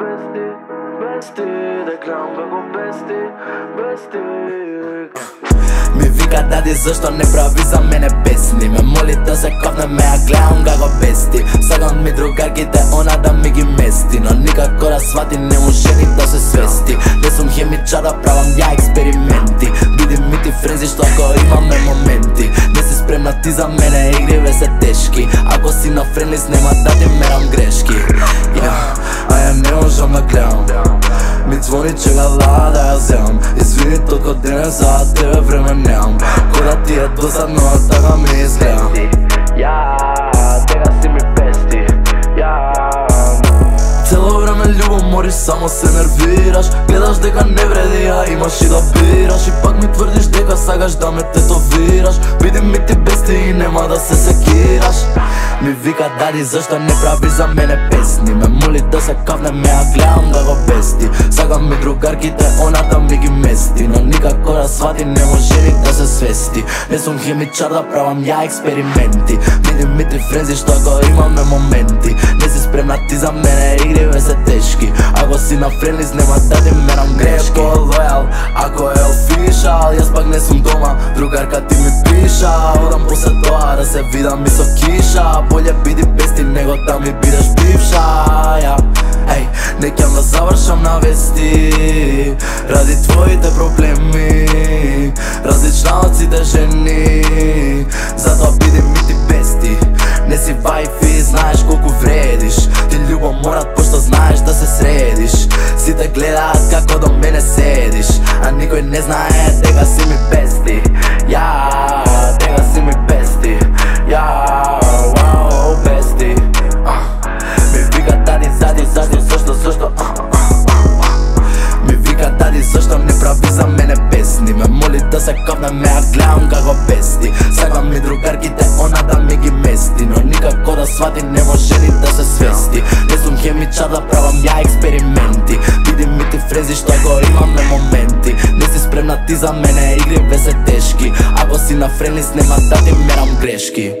без ти Да гледам како без ти, Ми вика дади зашто не прави за мене песни? Ме моли да се ме а гледам како бести. Сакам ми другарките она да ми ги мести. Но никако да свати не може ни да се свести. Не сум хемичар да правам ја експерименти. Биди ми ти френзи што ако имаме моменти. Не си спремна ти за мене игриве се тешки. Ако си на френлист, нема да ти мерам грешки. Yeah. А ја не можам да гледам Ми звони че га лада ја земам Извини толко денес за тебе време немам Кода ти е досадно, а така ми изгледа Ја, тега си ми пести Ја Цело време само се нервираш Гледаш дека не вреди, а имаш и да бираш И пак ми тврдиш дека сагаш да ме тетовираш Биди ми ти бести и нема да се секираш Ми вика дади зашто не прави за мене песни Ме моли се ме а гледам да го бести Сакам ми другарките, она да ми ги мести. Но никако да свати, не може ни да се свести. Не сум химичар да правам ја експерименти. Види ми ти френзи што го имаме моменти. Не си спремна ти за мене, игриве се тешки. Ако си на френлист, нема да ти мерам грешки. Не лојал, ако е офишал Јас пак не сум дома, другарка ти ми пиша Одам после тоа да се видам и со киша. Болje биди без ти него да ми бидеш бивша ja. Ej, не ќам да завршам на вести. Ради твоите проблеми Различна од сите жени. Затоа биди ми ти бести. Не си вајфи, знаеш колку вредиш. Ти љубо морат пошто знаеш да се средиш. Сите гледаат како до мене седиш А никој не знае да ме ја гледам како бести Сакам ми другарките, она да ми ги мести Но никако да свати, не може ни да се свести. Не сум хемичар да правам ја експерименти. Види ми ти фрези што го имаме моменти. Не си спремна ти за мене, игри ве се тешки. Ако си на френис, нема да ти мерам грешки.